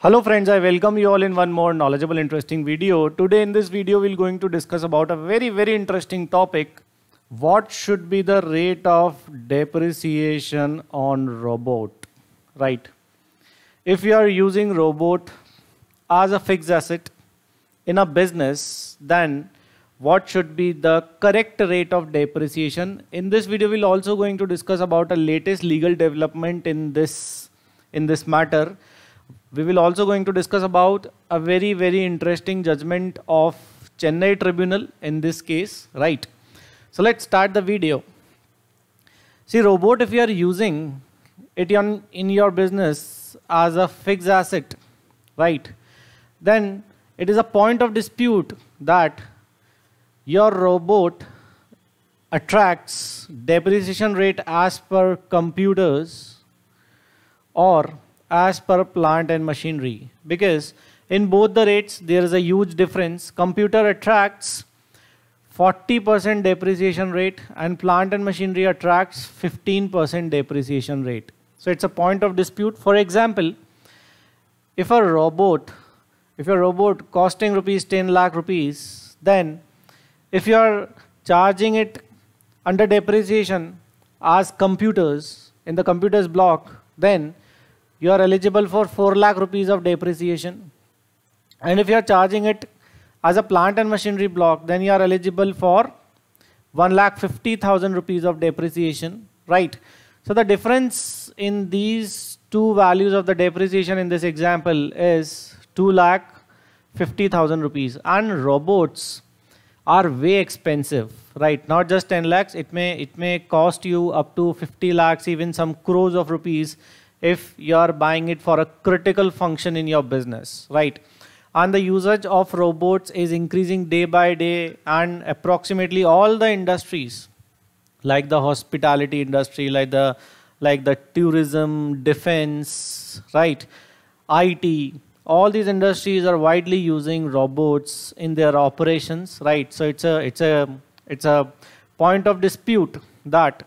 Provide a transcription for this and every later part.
Hello friends, I welcome you all in one more knowledgeable interesting video. Today in this video we're going to discuss about a very very interesting topic. What should be the rate of depreciation on robot, right? If you are using robot as a fixed asset in a business, then what should be the correct rate of depreciation? In this video we're also going to discuss about a latest legal development in this in this matter we will also going to discuss about a very, very interesting judgment of Chennai Tribunal in this case, right? So let's start the video. See, robot, if you are using it in your business as a fixed asset, right? Then it is a point of dispute that your robot attracts depreciation rate as per computers or as per plant and machinery. Because in both the rates there is a huge difference. Computer attracts 40% depreciation rate and plant and machinery attracts 15% depreciation rate. So it's a point of dispute. For example if a robot if a robot costing rupees 10 lakh rupees then if you are charging it under depreciation as computers in the computers block then you are eligible for 4 lakh rupees of depreciation. And if you are charging it as a plant and machinery block, then you are eligible for 1 lakh 50,000 rupees of depreciation, right? So the difference in these two values of the depreciation in this example is 2 lakh 50,000 rupees. And robots are way expensive, right? Not just 10 lakhs, it may, it may cost you up to 50 lakhs, even some crores of rupees if you're buying it for a critical function in your business, right? And the usage of robots is increasing day by day, and approximately all the industries, like the hospitality industry, like the like the tourism, defense, right, IT, all these industries are widely using robots in their operations, right? So it's a it's a it's a point of dispute that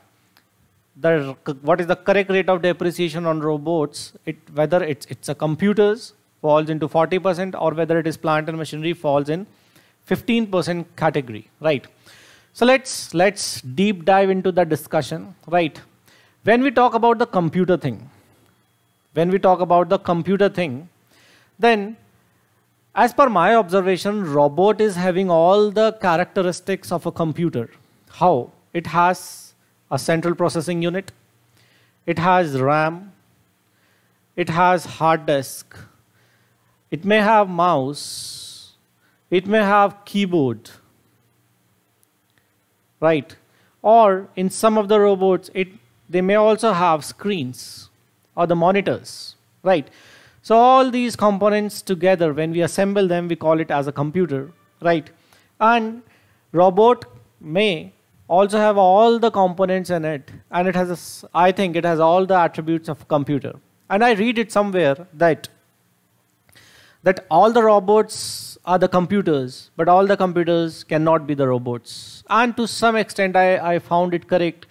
the what is the correct rate of depreciation on robots, it, whether it's, it's a computers falls into 40% or whether it is plant and machinery falls in 15% category, right? So let's, let's deep dive into the discussion, right? When we talk about the computer thing, when we talk about the computer thing, then as per my observation, robot is having all the characteristics of a computer. How? It has a central processing unit. It has RAM. It has hard disk. It may have mouse. It may have keyboard. Right? Or in some of the robots, it, they may also have screens or the monitors. Right? So all these components together, when we assemble them, we call it as a computer. Right? And robot may also have all the components in it and it has a, I think it has all the attributes of a computer. And I read it somewhere that that all the robots are the computers but all the computers cannot be the robots. And to some extent I, I found it correct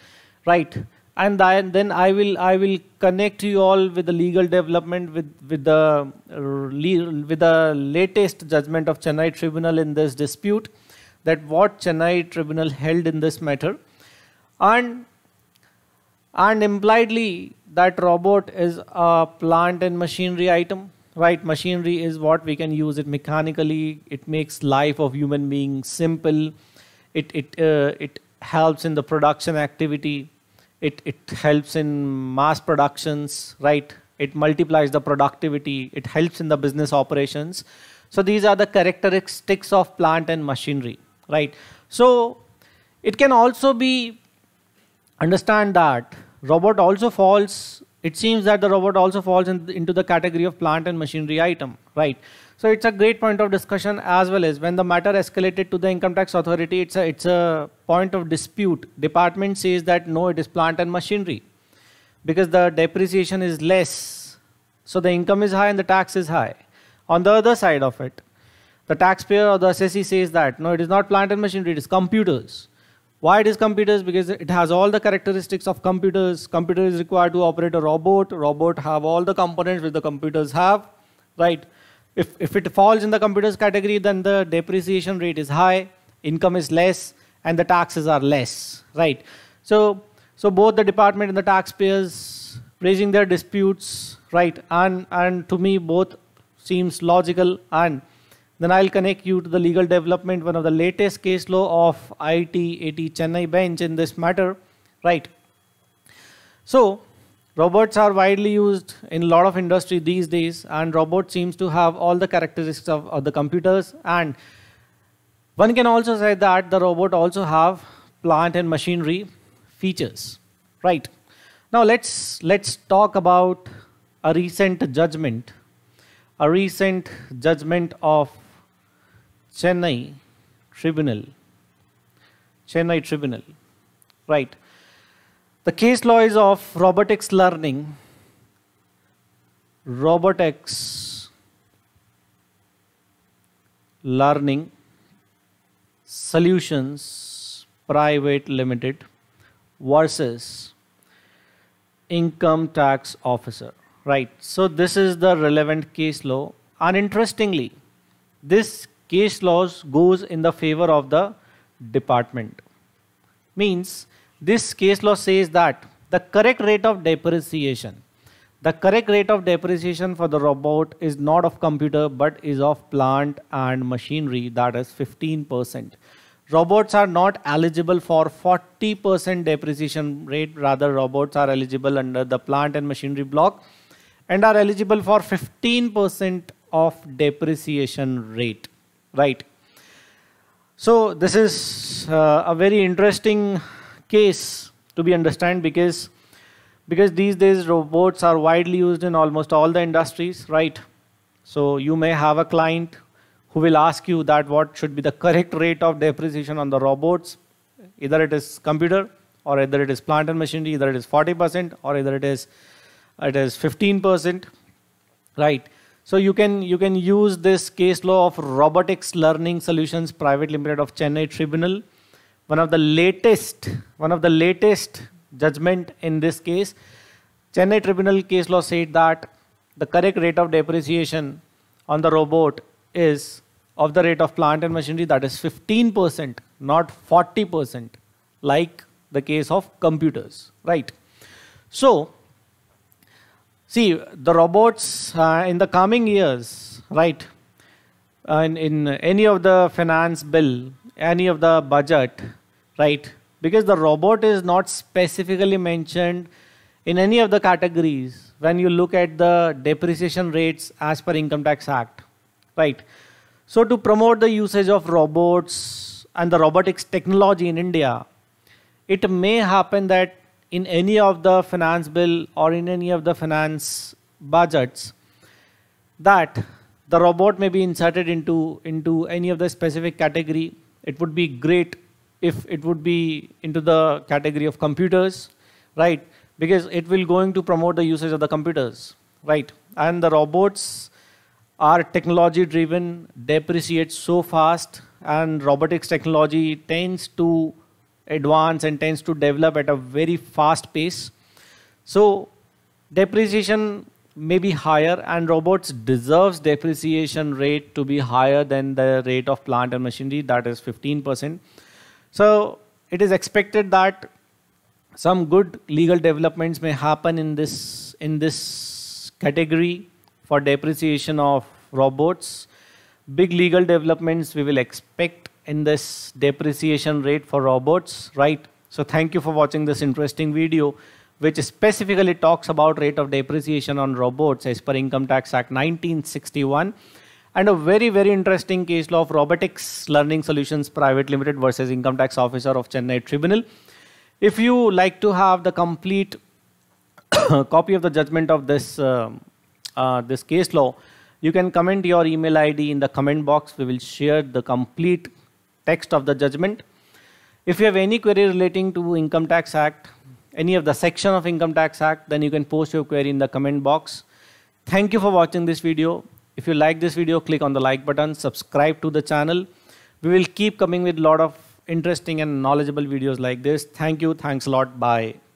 right? And then I will I will connect you all with the legal development with with the uh, with the latest judgment of Chennai Tribunal in this dispute that what Chennai tribunal held in this matter. And and impliedly that robot is a plant and machinery item right? Machinery is what we can use it mechanically. It makes life of human being simple. It it uh, it helps in the production activity. It it helps in mass productions right? It multiplies the productivity. It helps in the business operations. So these are the characteristics of plant and machinery right? So it can also be understand that robot also falls, it seems that the robot also falls in, into the category of plant and machinery item, right? So it's a great point of discussion as well as when the matter escalated to the income tax authority, it's a, it's a point of dispute. Department says that no, it is plant and machinery because the depreciation is less. So the income is high and the tax is high. On the other side of it, the taxpayer or the assessee says that no, it is not plant and machinery, it is computers. Why it is computers? Because it has all the characteristics of computers. Computer is required to operate a robot. Robot have all the components which the computers have. right? If, if it falls in the computers category, then the depreciation rate is high, income is less, and the taxes are less, right? So, so both the department and the taxpayers raising their disputes, right? And, and to me, both seems logical. And then I'll connect you to the legal development, one of the latest case law of ITAT Chennai bench in this matter, right? So robots are widely used in a lot of industry these days, and robot seems to have all the characteristics of, of the computers. And one can also say that the robot also have plant and machinery features, right? Now let's let's talk about a recent judgment, a recent judgment of Chennai Tribunal, Chennai Tribunal, right? The case law is of robotics learning, robotics learning solutions private limited versus income tax officer. Right. So this is the relevant case law. And interestingly this case laws goes in the favor of the department means this case law says that the correct rate of depreciation, the correct rate of depreciation for the robot is not of computer but is of plant and machinery that is 15%. Robots are not eligible for 40% depreciation rate rather robots are eligible under the plant and machinery block and are eligible for 15% of depreciation rate right. So this is uh, a very interesting case to be understand because because these days robots are widely used in almost all the industries right? So you may have a client who will ask you that what should be the correct rate of depreciation on the robots. Either it is computer or either it is plant and machinery either it is 40% or either it is it is 15% right so you can you can use this case law of robotics learning solutions private limited of chennai tribunal one of the latest, one of the latest judgment in this case, Chennai Tribunal case law said that the correct rate of depreciation on the robot is of the rate of plant and machinery that is 15%, not 40%, like the case of computers, right? So, see, the robots uh, in the coming years, right, uh, in, in any of the finance bill, any of the budget, right? Because the robot is not specifically mentioned in any of the categories when you look at the depreciation rates as per Income Tax Act, right? So to promote the usage of robots and the robotics technology in India, it may happen that in any of the finance bill or in any of the finance budgets that the robot may be inserted into, into any of the specific category. It would be great if it would be into the category of computers, right? Because it will going to promote the usage of the computers, right? And the robots are technology driven, depreciate so fast, and robotics technology tends to advance and tends to develop at a very fast pace. So depreciation may be higher and robots deserves depreciation rate to be higher than the rate of plant and machinery that is 15%. So it is expected that some good legal developments may happen in this in this category for depreciation of robots. Big legal developments we will expect in this depreciation rate for robots, right? So thank you for watching this interesting video which specifically talks about rate of depreciation on robots as per Income Tax Act 1961 and a very, very interesting case law of Robotics Learning Solutions Private Limited versus Income Tax Officer of Chennai Tribunal. If you like to have the complete copy of the judgment of this, uh, uh, this case law, you can comment your email ID in the comment box. We will share the complete text of the judgment. If you have any query relating to Income Tax Act, any of the section of Income Tax Act, then you can post your query in the comment box. Thank you for watching this video. If you like this video, click on the like button, subscribe to the channel. We will keep coming with a lot of interesting and knowledgeable videos like this. Thank you. Thanks a lot. Bye.